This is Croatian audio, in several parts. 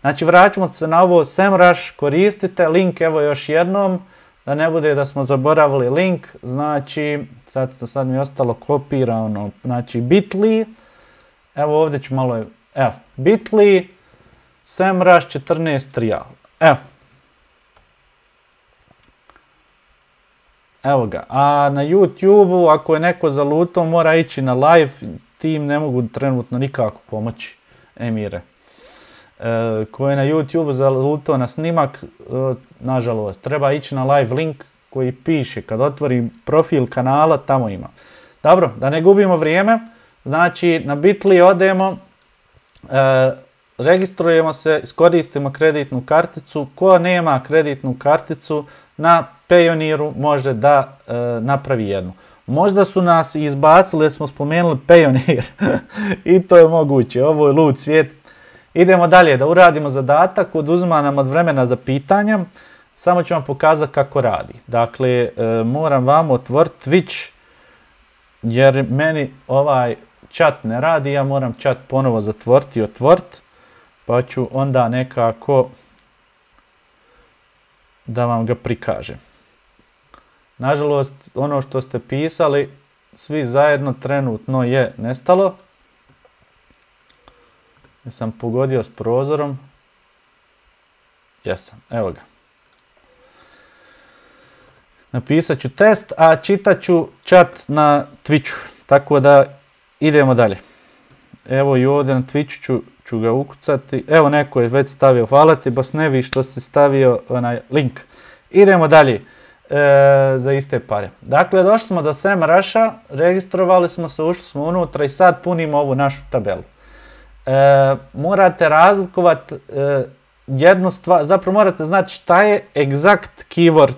Znači vraćamo se na ovo SEMrush, koristite link evo još jednom, da ne bude da smo zaboravili link, znači sad, sad mi je ostalo kopirano, znači bit.ly, evo ovdje ću malo, evo, bit.ly, SEMrush 14 trial, evo. Evo ga, a na YouTube-u ako je neko zalutao mora ići na live, tim ne mogu trenutno nikako pomoći, Emire. E, ko je na YouTube zalutao na snimak, e, nažalost, treba ići na live link koji piše, kad otvori profil kanala, tamo ima. Dobro, da ne gubimo vrijeme, znači na Bitly odemo, e, registrujemo se, iskoristimo kreditnu karticu, ko nema kreditnu karticu na Payoneeru može da napravi jednu. Možda su nas izbacili jer smo spomenuli Payoneer i to je moguće, ovo je lud svijet, Idemo dalje, da uradimo zadatak, oduzima nam od vremena za pitanja, samo ću vam pokazati kako radi. Dakle, e, moram vam otvoriti Twitch, jer meni ovaj chat ne radi, ja moram chat ponovo zatvoriti i otvoriti, pa ću onda nekako da vam ga prikažem. Nažalost, ono što ste pisali, svi zajedno trenutno je nestalo. Jesam pogodio s prozorom? Jesam, evo ga. Napisat ću test, a čitat ću chat na Twitchu. Tako da idemo dalje. Evo i ovdje na Twitchu ću, ga ukucati. Evo neko je već stavio, hvala ti Bosnevi što si stavio onaj link. Idemo dalje e, za iste pare. Dakle, došli smo do SEMrush-a, registrovali smo se, ušli smo unutra i sad punimo ovu našu tabelu. E, morate razlikovati e, jednu stvar, zapravo morate znati šta je exact keyword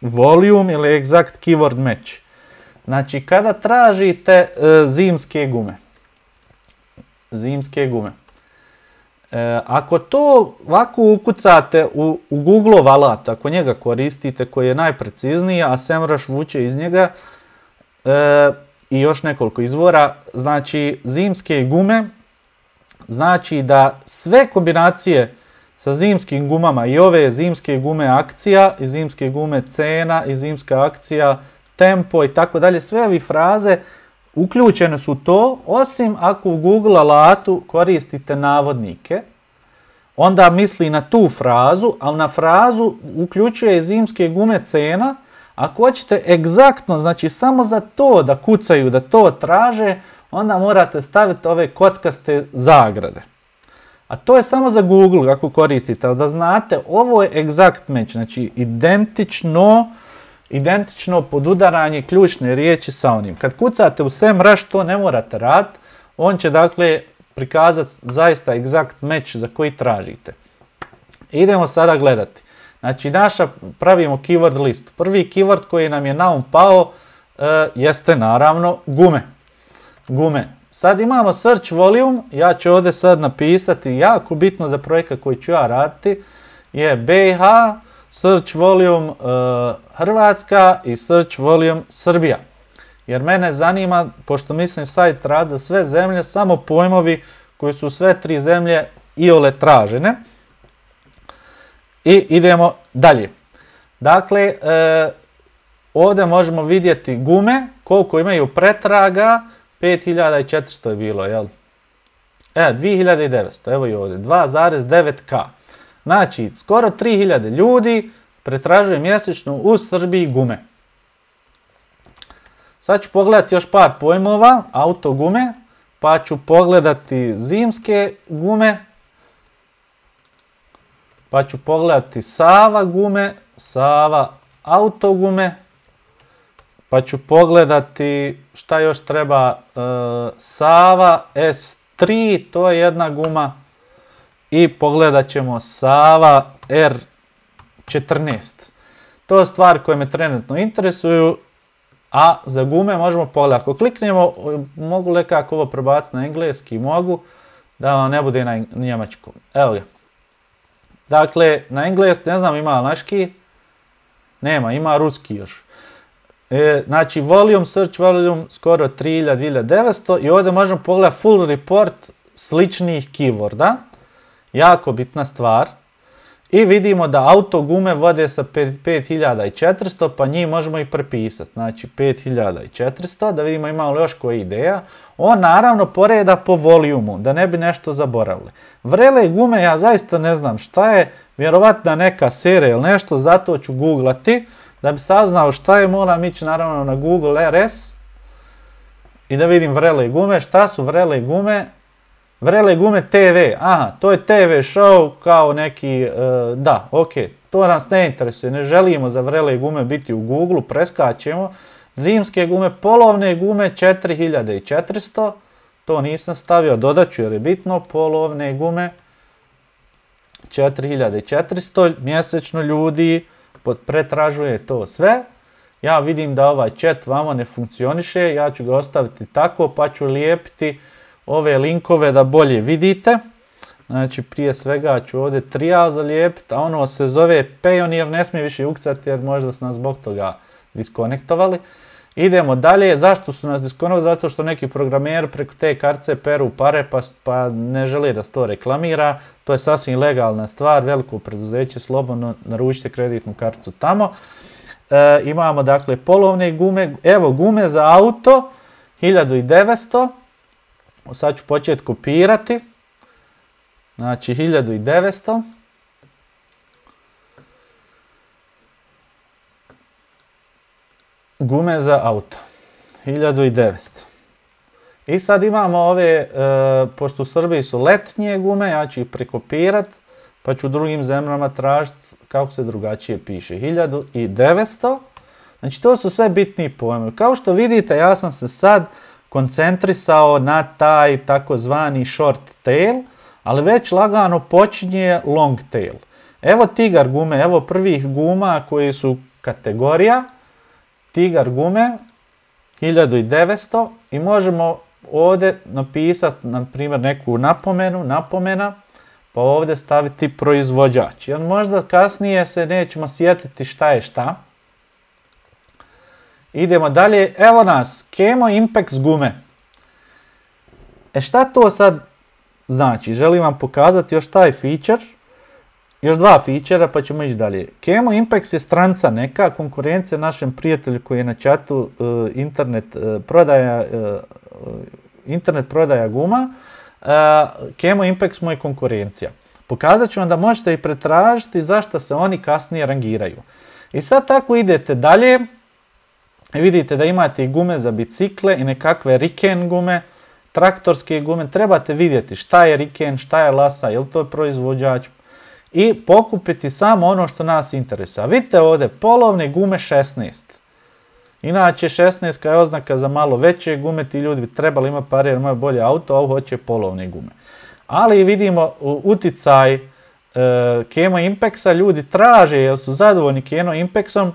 volume ili exact keyword match. Znači kada tražite e, zimske gume, zimske gume, ako to ovako ukucate u, u Google alat, ako njega koristite koji je najprecizniji, a SEMrush vuče iz njega, i još nekoliko izvora. Znači zimske gume, znači da sve kombinacije sa zimskim gumama i ove zimske gume akcija i zimske gume cena i zimska akcija tempo i tako dalje, sve ove fraze uključene su to, osim ako u Google alatu koristite navodnike, onda misli na tu frazu, ali na frazu uključuje zimske gume cena, ako hoćete egzaktno, znači samo za to da kucaju, da to traže, onda morate staviti ove kockaste zagrade. A to je samo za Google ako koristite, ali da znate, ovo je exact match, znači identično, identično podudaranje ključne riječi sa onim. Kad kucate u SEMrush to ne morate raditi, on će dakle prikazati zaista exact match za koji tražite. Idemo sada gledati. Znači naša pravimo keyword listu. Prvi keyword koji nam je na um pao e, jeste naravno gume. Gume. Sad imamo search volume, ja ću ovdje sad napisati jako bitno za projekat koji ću ja raditi je BiH, search volume e, Hrvatska i search volume Srbija. Jer mene zanima, pošto mislim sajt rad za sve zemlje, samo pojmovi koji su sve tri zemlje iole tražene. I idemo dalje. Dakle, e, ovdje možemo vidjeti gume, koliko imaju pretraga, 5400 je bilo, jel? E, 2900, evo i ovdje, 2,9k. Znači, skoro 3000 ljudi pretražuje mjesečno u Srbiji gume. Sad ću pogledati još par pojmova, auto gume, pa ću pogledati zimske gume, pa ću pogledati Sava gume, Sava autogume, pa ću pogledati šta još treba, e, Sava S3, to je jedna guma, i pogledat ćemo Sava R14. To je stvar koje me trenutno interesuju, a za gume možemo pogledati. Ako kliknemo, mogu li kako ovo prebaciti na engleski? Mogu, da vam ne bude na njemačkom. Evo ga. Dakle, na engleskom, ne znam ima naški, nema, ima ruski još. E, znači, volume, search volume, skoro 3000, 2900 i ovdje možemo pogledati full report sličnih keyworda. jako bitna stvar. I vidimo da auto gume vode sa 5400, pa njih možemo i prepisati. Znači 5400, da vidimo ima li još koja ideja. On naravno poreda po volijumu, da ne bi nešto zaboravili. Vrele gume, ja zaista ne znam šta je, vjerovatno neka serija ili nešto, zato ću googlati. Da bi saznao šta je, moram ići naravno na Google RS i da vidim vrele gume. Šta su vrele gume? Vrele gume TV, aha, to je TV show kao neki, e, da, ok, to nas ne interesuje, ne želimo za vrele gume biti u Google, preskačemo. Zimske gume, polovne gume 4400, to nisam stavio, dodat ću jer je bitno, polovne gume 4400, mjesečno ljudi pretražuje to sve. Ja vidim da ovaj chat vama ne funkcioniše, ja ću ga ostaviti tako pa ću lijepiti ove linkove da bolje vidite. Znači prije svega ću ovdje trijal zalijepiti, a ono se zove Payoneer, ne smije više ukcati jer možda su nas zbog toga diskonektovali. Idemo dalje, zašto su nas diskonektovali? Zato što neki programer preko te kartice peru pare pa, pa ne želi da se to reklamira. To je sasvim legalna stvar, veliko preduzeće, slobodno naručite kreditnu karticu tamo. E, imamo dakle polovne gume, evo gume za auto, 1900, sad ću početi kopirati, znači 1900, gume za auto, 1900. I sad imamo ove, e, pošto u Srbiji su letnije gume, ja ću ih prekopirati, pa ću u drugim zemljama tražiti kako se drugačije piše. 1900, znači to su sve bitni pojmovi. Kao što vidite, ja sam se sad koncentrisao na taj takozvani short tail, ali već lagano počinje long tail. Evo tigar gume, evo prvih guma koji su kategorija, tigar gume, 1900 i možemo ovdje napisati, na primjer, neku napomenu, napomena, pa ovdje staviti proizvođač. Jer možda kasnije se nećemo sjetiti šta je šta. Idemo dalje, evo nas, Kemo Impex gume. E šta to sad znači? Želim vam pokazati još taj feature, još dva feature pa ćemo ići dalje. Kemo Impex je stranca neka, konkurencija našem prijatelju koji je na chatu e, internet, e, prodaja, e, internet prodaja guma. Kemo Impex mu je konkurencija. Pokazat ću vam da možete i pretražiti zašto se oni kasnije rangiraju. I sad tako idete dalje, vidite da imate i gume za bicikle i nekakve Riken gume, traktorske gume, trebate vidjeti šta je Riken, šta je Lasa, je li to proizvođač i pokupiti samo ono što nas interesuje. Vidite ovdje, polovne gume 16. Inače 16 je oznaka za malo veće gume, ti ljudi bi trebali imati pare jer imaju bolje auto, a ovo hoće polovne gume. Ali vidimo uticaj e, Kemo Impexa, ljudi traže jer su zadovoljni Kemo Impexom,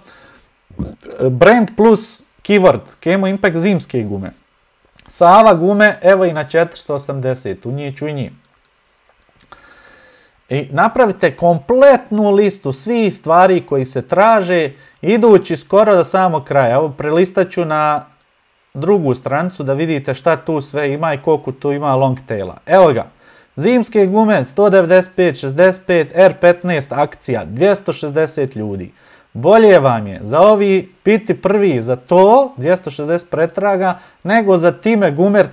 brand plus keyword, Kemo Impact zimske gume. Sava gume, evo i na 480, u njih ću i njih. I napravite kompletnu listu svih stvari koji se traže, idući skoro do samog kraja. Evo prelistat ću na drugu strancu da vidite šta tu sve ima i koliko tu ima long taila. Evo ga. Zimske gume 195, 65, R15 akcija, 260 ljudi. Bolje vam je za ovi biti prvi za to, 260 pretraga, nego za time gumer,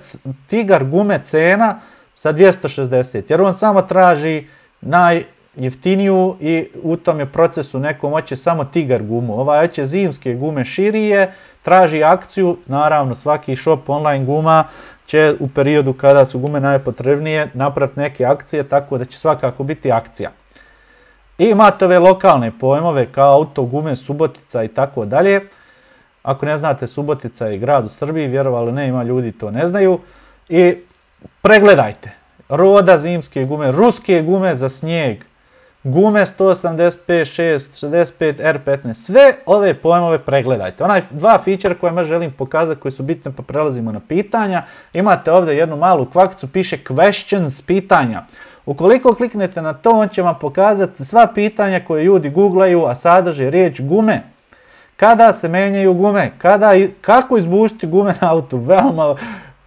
tigar gume cena sa 260. Jer on samo traži najjeftiniju i u tom je procesu nekom hoće samo tigar gumu. Ovaj hoće zimske gume širije, traži akciju, naravno svaki shop online guma će u periodu kada su gume najpotrebnije napraviti neke akcije, tako da će svakako biti akcija. I imate ove lokalne pojmove kao auto, gume, Subotica i tako dalje. Ako ne znate, Subotica je grad u Srbiji, vjerovali ne, ima ljudi to ne znaju. I pregledajte. Roda zimske gume, ruske gume za snijeg, gume 185, 6, 65, R15, sve ove pojmove pregledajte. Onaj dva feature koje vam želim pokazati koji su bitne pa prelazimo na pitanja. Imate ovdje jednu malu kvakicu, piše questions, pitanja. Ukoliko kliknete na to, on će vam pokazati sva pitanja koje ljudi googlaju, a sadrže riječ gume. Kada se menjaju gume, kada, kako izbušiti gume na autu, veoma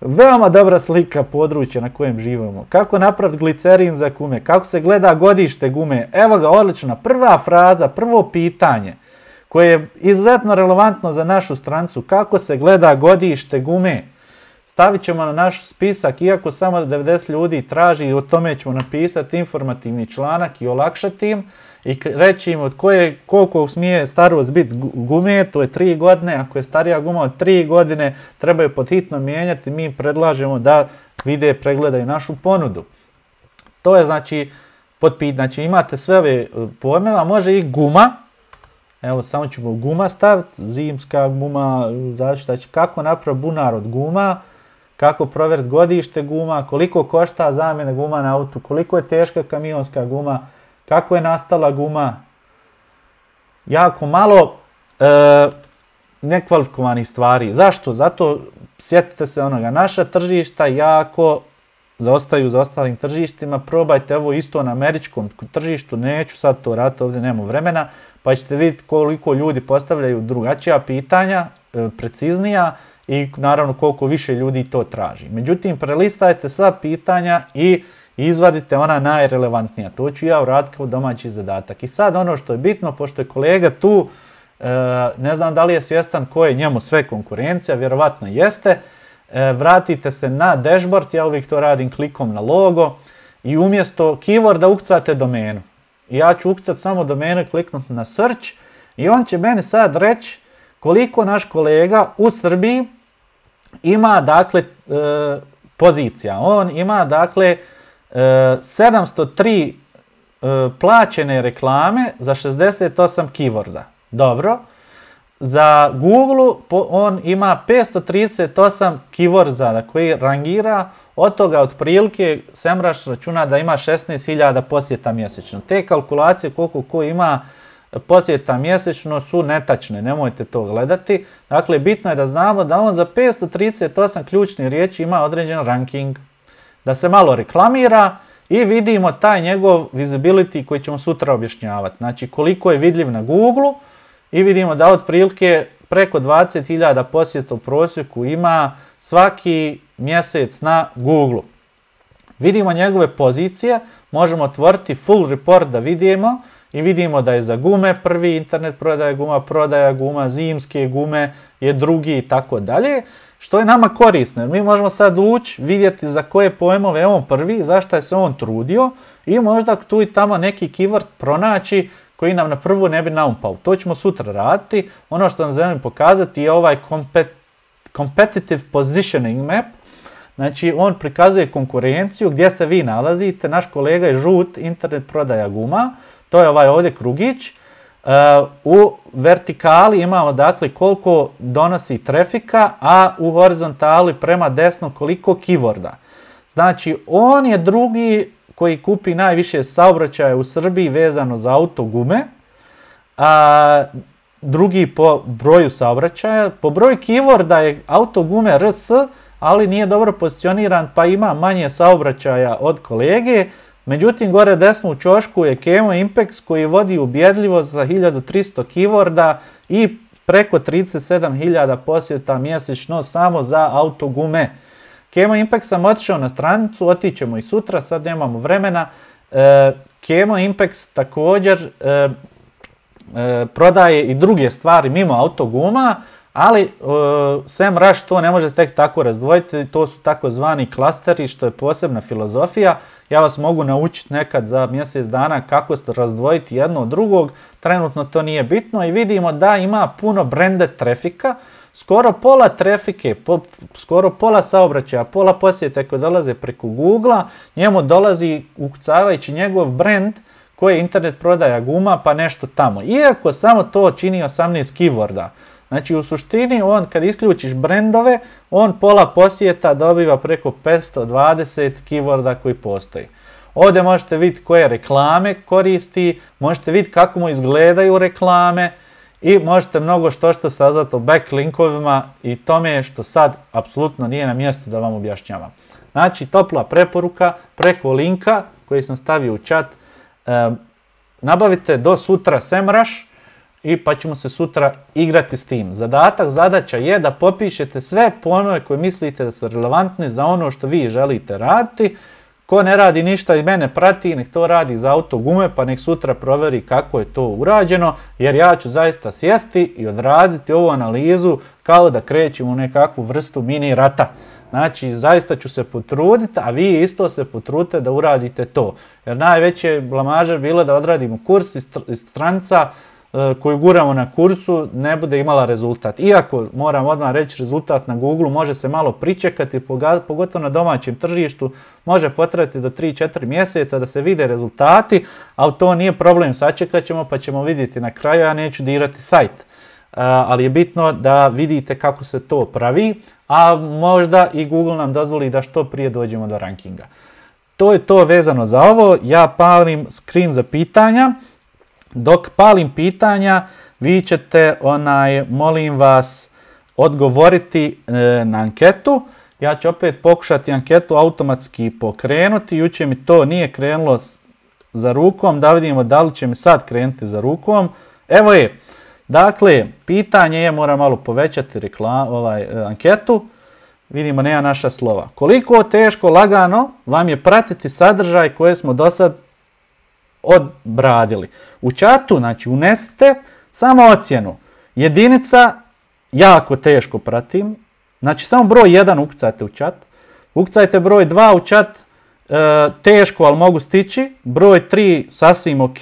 Veoma dobra slika područja na kojem živimo. Kako napraviti glicerin za gume, kako se gleda godište gume. Evo ga, odlična. Prva fraza, prvo pitanje koje je izuzetno relevantno za našu strancu. Kako se gleda godište gume? Stavit ćemo na naš spisak, iako samo 90 ljudi traži, o tome ćemo napisati informativni članak i olakšati im i reći im od koje, koliko smije starost biti gume, to je 3 godine, ako je starija guma od 3 godine, trebaju pod hitno mijenjati, mi predlažemo da vide pregledaju našu ponudu. To je znači potpit, znači imate sve ove e, pojmeva, može i guma, evo samo ćemo guma staviti, zimska guma, će kako napraviti bunar od guma, kako provjeriti godište guma, koliko košta zamjena guma na autu, koliko je teška kamionska guma, kako je nastala guma. Jako malo e, nekvalifikovanih stvari. Zašto? Zato, sjetite se onoga, naša tržišta jako zaostaju za ostalim tržištima, probajte ovo isto na američkom tržištu, neću sad to raditi, ovdje nemamo vremena, pa ćete vidjeti koliko ljudi postavljaju drugačija pitanja, e, preciznija, i naravno koliko više ljudi to traži. Međutim, prelistajte sva pitanja i izvadite ona najrelevantnija. To ću ja uraditi kao domaći zadatak. I sad ono što je bitno, pošto je kolega tu, e, ne znam da li je svjestan ko je njemu sve konkurencija, vjerovatno jeste, e, vratite se na dashboard, ja uvijek to radim klikom na logo i umjesto keyworda ukcate domenu. ja ću ukcati samo domenu, kliknuti na search i on će meni sad reći koliko naš kolega u Srbiji ima dakle e, pozicija. On ima dakle 703 e, e, plaćene reklame za 68 keyworda. Dobro. Za Google on ima 538 keyworda koji rangira, od toga otprilike Semraš računa da ima 16.000 posjeta mjesečno. Te kalkulacije koliko ko ima posjeta mjesečno su netačne, nemojte to gledati. Dakle, bitno je da znamo da on za 538 ključnih riječi ima određen ranking. Da se malo reklamira i vidimo taj njegov visibility koji ćemo sutra objašnjavati. Znači koliko je vidljiv na Google i vidimo da otprilike preko 20.000 posjeta u prosjeku ima svaki mjesec na Google. Vidimo njegove pozicije, možemo otvoriti full report da vidimo i vidimo da je za gume prvi internet prodaja guma, prodaja guma, zimske gume je drugi i tako dalje. Što je nama korisno mi možemo sad ući, vidjeti za koje pojmove je on prvi, zašto je se on trudio i možda tu i tamo neki keyword pronaći koji nam na prvu ne bi naumpao. To ćemo sutra raditi. Ono što vam želim pokazati je ovaj competitive positioning map. Znači on prikazuje konkurenciju gdje se vi nalazite. Naš kolega je žut, internet prodaja guma. To je ovaj ovdje krugić. E, u vertikali imamo dakle koliko donosi trafika, a u horizontali prema desno koliko keyworda. Znači on je drugi koji kupi najviše saobraćaja u Srbiji vezano za auto gume. A, drugi po broju saobraćaja. Po broju keyworda je auto gume RS, ali nije dobro pozicioniran pa ima manje saobraćaja od kolege. Međutim, gore desno u čošku je Kemo Impex koji vodi ubjedljivo za 1300 keyworda i preko 37.000 posjeta mjesečno samo za auto gume. Kemo Impex sam otišao na stranicu, otićemo i sutra, sad nemamo vremena. E, Kemo Impex također e, e, prodaje i druge stvari mimo autoguma, ali e, Sam Rush to ne može tek tako razdvojiti, to su takozvani klasteri što je posebna filozofija. Ja vas mogu naučiti nekad za mjesec dana kako razdvojiti jedno od drugog, trenutno to nije bitno i vidimo da ima puno branded trafika, skoro pola trafike, skoro pola saobraćaja, pola posjete koje dolaze preko Google, njemu dolazi ukucavajući njegov brand koji je internet prodaja guma pa nešto tamo. Iako samo to čini 18 keyworda. Znači u suštini on kad isključiš brendove, on pola posjeta dobiva preko 520 keyworda koji postoji. Ovdje možete vidjeti koje reklame koristi, možete vidjeti kako mu izgledaju reklame i možete mnogo što što saznati o backlinkovima i tome što sad apsolutno nije na mjestu da vam objašnjavam. Znači topla preporuka preko linka koji sam stavio u chat. Nabavite do sutra Semrush i pa ćemo se sutra igrati s tim. Zadatak, zadaća je da popišete sve pojmove koje mislite da su relevantni za ono što vi želite raditi. Ko ne radi ništa i mene prati, nek to radi za auto gume, pa nek sutra proveri kako je to urađeno, jer ja ću zaista sjesti i odraditi ovu analizu kao da krećemo u nekakvu vrstu mini rata. Znači, zaista ću se potruditi, a vi isto se potrudite da uradite to. Jer najveće blamaže bilo da odradimo kurs iz stranca e, koju guramo na kursu ne bude imala rezultat. Iako, moram odmah reći, rezultat na Google može se malo pričekati, pogotovo na domaćem tržištu, može potrati do 3-4 mjeseca da se vide rezultati, ali to nije problem, sačekat ćemo pa ćemo vidjeti na kraju, ja neću dirati sajt. E, ali je bitno da vidite kako se to pravi a možda i Google nam dozvoli da što prije dođemo do rankinga. To je to vezano za ovo, ja palim screen za pitanja, dok palim pitanja vi ćete onaj, molim vas, odgovoriti e, na anketu. Ja ću opet pokušati anketu automatski pokrenuti, jučer mi to nije krenulo za rukom, da vidimo da li će mi sad krenuti za rukom. Evo je, Dakle, pitanje je, moram malo povećati rekla, ovaj, e, anketu, vidimo nema naša slova. Koliko teško, lagano vam je pratiti sadržaj koje smo do sad odbradili. U čatu, znači, unesite samo ocjenu. Jedinica, jako teško pratim. Znači, samo broj 1 ukucajte u čat. Ukucajte broj 2 u čat, e, teško, ali mogu stići. Broj 3, sasvim ok.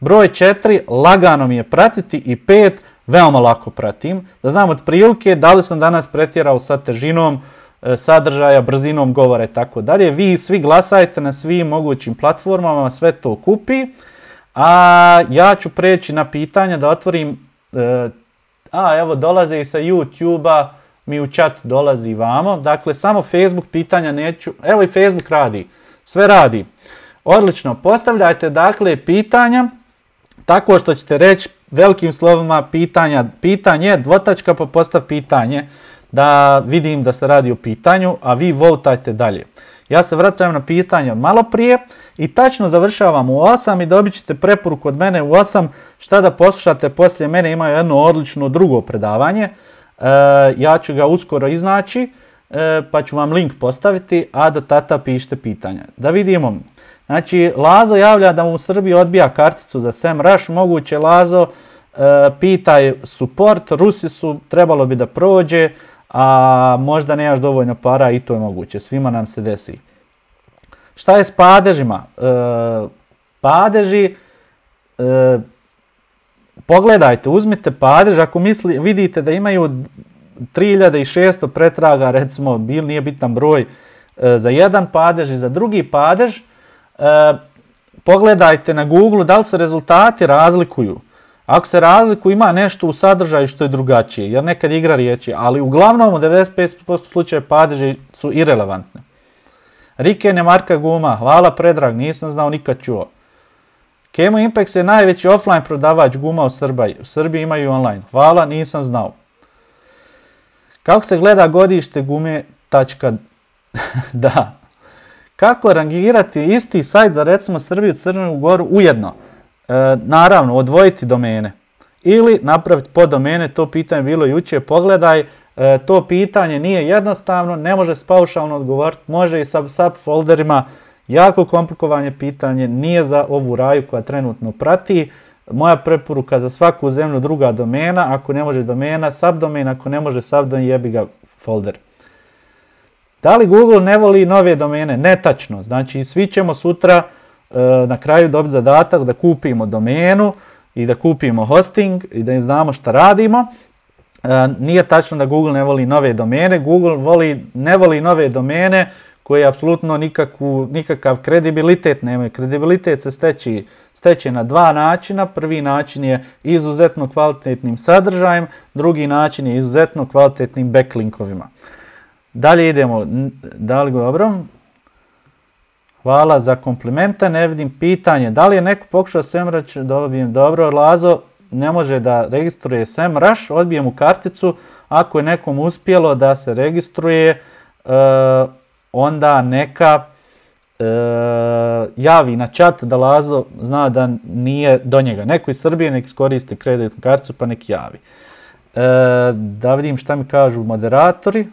Broj 4, lagano mi je pratiti i 5, veoma lako pratim. Da znam otprilike da li sam danas pretjerao sa težinom e, sadržaja, brzinom govora i tako dalje. Vi svi glasajte na svim mogućim platformama, sve to kupi. A ja ću preći na pitanja da otvorim, e, a evo dolaze i sa YouTube-a, mi u chat dolazi vamo. Dakle, samo Facebook pitanja neću, evo i Facebook radi, sve radi. Odlično, postavljajte dakle pitanja tako što ćete reći velikim slovima pitanja, pitanje, dvotačka pa postav pitanje, da vidim da se radi o pitanju, a vi votajte dalje. Ja se vraćam na pitanje malo prije i tačno završavam u 8 i dobit ćete preporuku od mene u 8 šta da poslušate poslije mene imaju jedno odlično drugo predavanje. E, ja ću ga uskoro iznaći e, pa ću vam link postaviti, a do tata pišite pitanja. Da vidimo. Znači, Lazo javlja da mu u Srbiji odbija karticu za SEMrush, moguće Lazo, e, pitaj support, Rusi su, trebalo bi da prođe, a možda nemaš dovoljno para i to je moguće, svima nam se desi. Šta je s padežima? E, padeži, e, pogledajte, uzmite padež, ako misli, vidite da imaju 3600 pretraga, recimo, bil, nije bitan broj, za jedan padež i za drugi padež, E, pogledajte na Google da li se rezultati razlikuju. Ako se razliku ima nešto u sadržaju što je drugačije, jer nekad igra riječi, ali uglavnom u 95% slučaja padeži su irelevantne. Riken je marka guma, hvala Predrag, nisam znao nikad čuo. Kemo Impex je najveći offline prodavač guma u Srbiji. U Srbiji imaju online. Hvala, nisam znao. Kako se gleda godište gume, tačka, da, kako rangirati isti sajt za recimo Srbiju, Crnu Goru ujedno? E, naravno, odvojiti domene. Ili napraviti pod domene, to pitanje bilo jučer, pogledaj, e, to pitanje nije jednostavno, ne može s paušalno odgovoriti, može i sa sub folderima, jako komplikovanje pitanje, nije za ovu raju koja trenutno prati. Moja preporuka za svaku zemlju druga domena, ako ne može domena, subdomen, ako ne može subdomen, jebi ga folder. Da li Google ne voli nove domene? Netačno. Znači, svi ćemo sutra e, na kraju dobiti zadatak da kupimo domenu i da kupimo hosting i da znamo šta radimo. E, nije tačno da Google ne voli nove domene. Google voli, ne voli nove domene koje apsolutno nikakav kredibilitet nemaju. Kredibilitet se steći, steće na dva načina. Prvi način je izuzetno kvalitetnim sadržajem, drugi način je izuzetno kvalitetnim backlinkovima. Dalje idemo, da li dobro? Hvala za komplimenta, ne vidim pitanje. Da li je neko pokušao SEMrush, dobijem dobro, Lazo ne može da registruje SEMrush, odbijem mu karticu. Ako je nekom uspjelo da se registruje, e, onda neka javi na chat da Lazo zna da nije do njega. Neko iz Srbije nek iskoristi kreditnu karticu pa nek javi. E, da vidim šta mi kažu moderatori.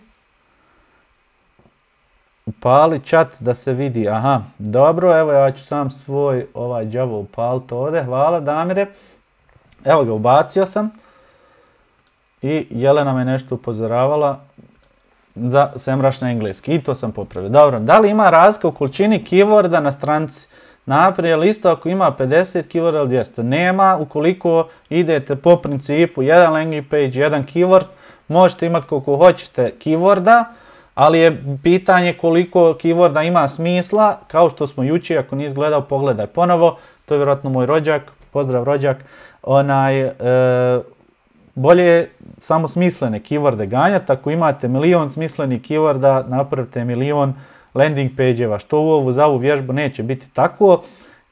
Upali chat da se vidi. Aha, dobro, evo ja ću sam svoj ovaj đavo upaliti ovdje. Hvala Damire. Evo ga, ubacio sam. I Jelena me nešto upozoravala za semraš na engleski. I to sam popravio. Dobro, da li ima razlika u količini keyworda na stranici? Naprijed isto ako ima 50 keyworda ili 200. Nema, ukoliko idete po principu jedan landing page, jedan keyword, možete imati koliko hoćete keyworda, ali je pitanje koliko keyworda ima smisla, kao što smo jučer, ako nisi gledao, pogledaj ponovo, to je vjerojatno moj rođak, pozdrav rođak, onaj, e, bolje je samo smislene keyworde ganjati, ako imate milion smislenih keyworda, napravite milion landing page-eva, što u ovu za ovu vježbu neće biti tako,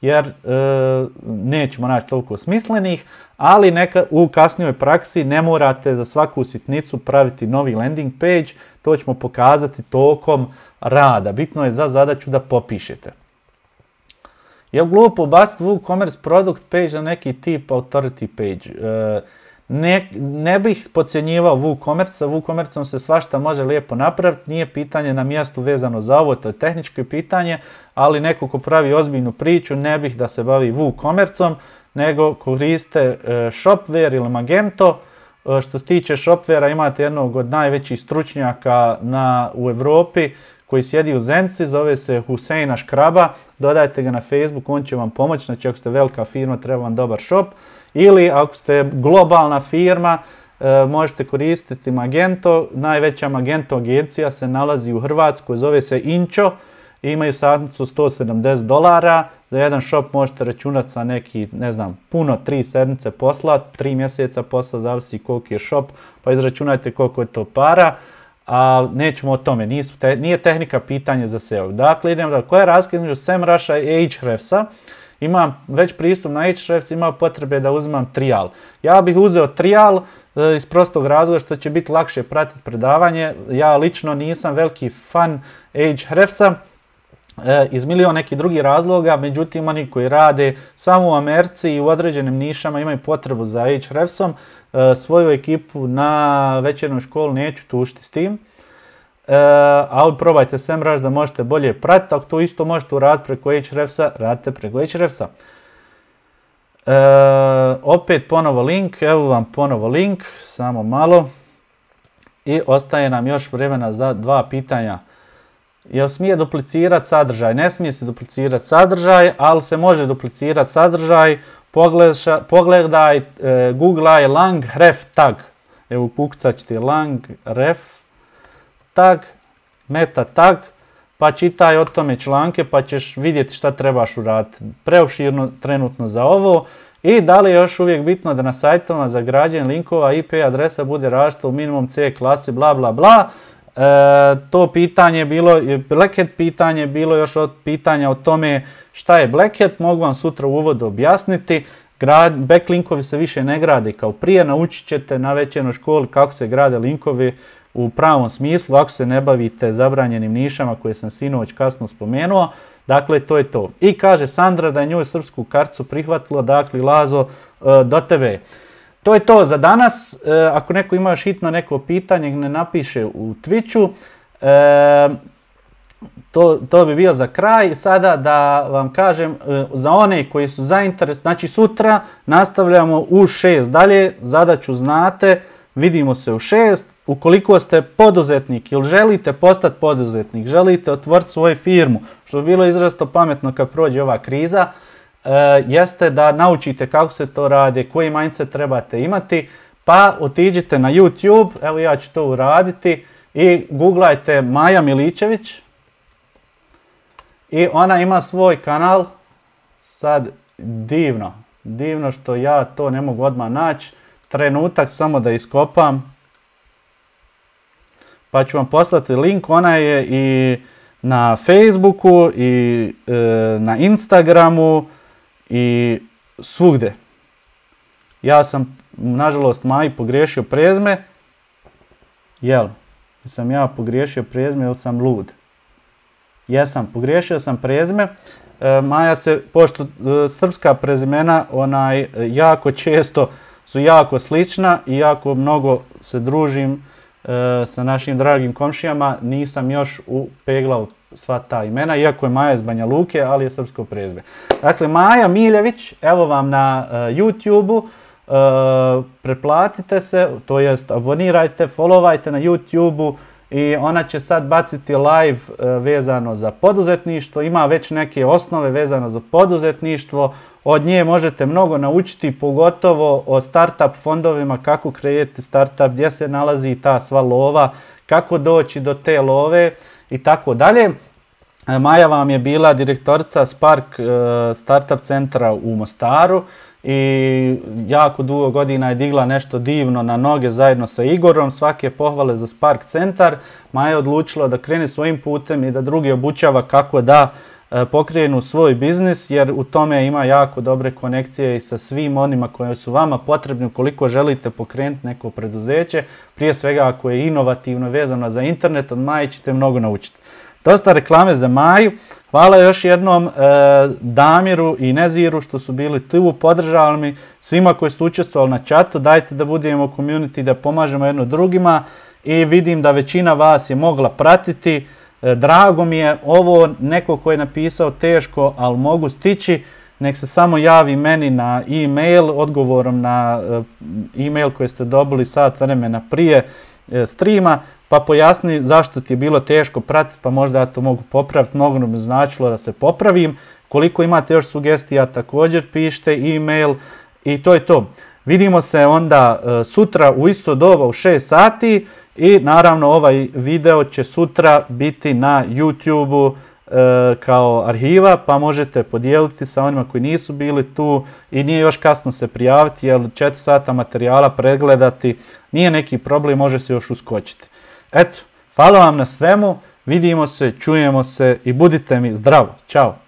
jer e, nećemo naći toliko smislenih, ali neka, u kasnijoj praksi ne morate za svaku sitnicu praviti novi landing page, to ćemo pokazati tokom rada. Bitno je za zadaću da popišete. Je glupo baciti WooCommerce product page na neki tip authority page. E, ne, ne bih podcjenjivao WooCommerce, sa WooCommerceom se svašta može lijepo napraviti, nije pitanje na mjestu vezano za ovo, to je tehničko pitanje, ali neko ko pravi ozbiljnu priču ne bih da se bavi WooCommerceom, nego koriste e, Shopware ili Magento. E, što se tiče Shopwarea imate jednog od najvećih stručnjaka na, u Europi koji sjedi u Zenci, zove se Huseina Škraba, dodajte ga na Facebook, on će vam pomoći, znači ako ste velika firma treba vam dobar shop. Ili ako ste globalna firma, e, možete koristiti Magento. Najveća Magento agencija se nalazi u Hrvatskoj, zove se Inčo. Imaju satnicu 170 dolara. Za jedan shop možete računati sa neki, ne znam, puno, tri sedmice posla, tri mjeseca posla, zavisi koliko je shop, pa izračunajte koliko je to para. A nećemo o tome, nije tehnika pitanje za SEO. Dakle, idemo da, koja je razlika između SEMrush i Ahrefsa? imam već pristup na Ahrefs, ima potrebe da uzimam trial. Ja bih uzeo trial e, iz prostog razloga što će biti lakše pratiti predavanje. Ja lično nisam veliki fan Ahrefsa, iz milion nekih drugih razloga, međutim oni koji rade samo u Americi i u određenim nišama imaju potrebu za Ahrefsom. E, svoju ekipu na večernoj školu neću tušiti s tim. E, ali probajte SEMrush da možete bolje pratiti, ako to isto možete uraditi preko Ahrefsa, radite preko Ahrefsa. E, opet ponovo link, evo vam ponovo link, samo malo. I ostaje nam još vremena za dva pitanja. Jel smije duplicirati sadržaj? Ne smije se duplicirati sadržaj, ali se može duplicirati sadržaj. pogledaj, e, googlaj lang ref tag. Evo ukucat ćete lang ref tag, meta tag, pa čitaj o tome članke pa ćeš vidjeti šta trebaš uraditi. Preuširno trenutno za ovo. I da li je još uvijek bitno da na sajtovima za građenje linkova IP adresa bude različita u minimum C klasi, bla bla bla. E, to pitanje bilo, Black Hat pitanje bilo još od pitanja o tome šta je Black Hat, mogu vam sutra u uvodu objasniti. backlinkovi se više ne grade kao prije, naučit ćete na večernoj školi kako se grade linkovi u pravom smislu, ako se ne bavite zabranjenim nišama koje sam sinoć kasno spomenuo, dakle to je to. I kaže Sandra da je njoj srpsku karticu prihvatilo, dakle Lazo e, do tebe. To je to za danas, e, ako neko ima još hitno neko pitanje, ne napiše u Twitchu. E, to, to bi bio za kraj. Sada da vam kažem, za one koji su zainteresovani, znači sutra nastavljamo u 6 dalje, zadaću znate, vidimo se u 6, ukoliko ste poduzetnik ili želite postati poduzetnik, želite otvoriti svoju firmu, što bi bilo izrazito pametno kad prođe ova kriza, e, jeste da naučite kako se to radi, koji mindset trebate imati, pa otiđite na YouTube, evo ja ću to uraditi, i googlajte Maja Miličević, i ona ima svoj kanal, sad divno, divno što ja to ne mogu odmah naći, trenutak samo da iskopam, pa ću vam poslati link, ona je i na Facebooku i e, na Instagramu i svugde. Ja sam, nažalost, Maji pogriješio prezme. Jel? Sam ja pogriješio prezme ili sam lud? jesam, pogriješio sam prezime. E, Maja se, pošto e, srpska prezimena onaj, jako često su jako slična i jako mnogo se družim sa našim dragim komšijama, nisam još upeglao sva ta imena, iako je Maja iz Banja Luke, ali je srpsko prezime. Dakle, Maja Miljević, evo vam na YouTube-u, preplatite se, to jest abonirajte, followajte na YouTube-u, i ona će sad baciti live e, vezano za poduzetništvo, ima već neke osnove vezano za poduzetništvo, od nje možete mnogo naučiti, pogotovo o startup fondovima, kako kreirati startup, gdje se nalazi ta sva lova, kako doći do te love i tako dalje. E, Maja vam je bila direktorica Spark e, Startup centra u Mostaru i jako dugo godina je digla nešto divno na noge zajedno sa Igorom, svake pohvale za Spark centar. Maja je odlučila da krene svojim putem i da drugi obučava kako da pokrenu svoj biznis jer u tome ima jako dobre konekcije i sa svim onima koje su vama potrebni ukoliko želite pokrenuti neko preduzeće. Prije svega ako je inovativno vezano za internet, od Maje ćete mnogo naučiti. Dosta reklame za Maju. Hvala još jednom e, Damiru i Neziru što su bili tu, podržali mi, svima koji su učestvovali na čatu, dajte da budemo community, da pomažemo jedno drugima i vidim da većina vas je mogla pratiti. E, drago mi je ovo neko ko je napisao teško, ali mogu stići, nek se samo javi meni na e-mail odgovorom na e, e-mail koji ste dobili sat vremena prije streama pa pojasni zašto ti je bilo teško pratiti, pa možda ja to mogu popraviti, mnogo nam značilo da se popravim. Koliko imate još sugestija, također pišite e-mail i to je to. Vidimo se onda e, sutra u isto doba u 6 sati i naravno ovaj video će sutra biti na YouTube-u e, kao arhiva pa možete podijeliti sa onima koji nisu bili tu i nije još kasno se prijaviti jer 4 sata materijala pregledati nije neki problem, može se još uskočiti. Eto, hvala vam na svemu, vidimo se, čujemo se i budite mi zdravo. Ćao!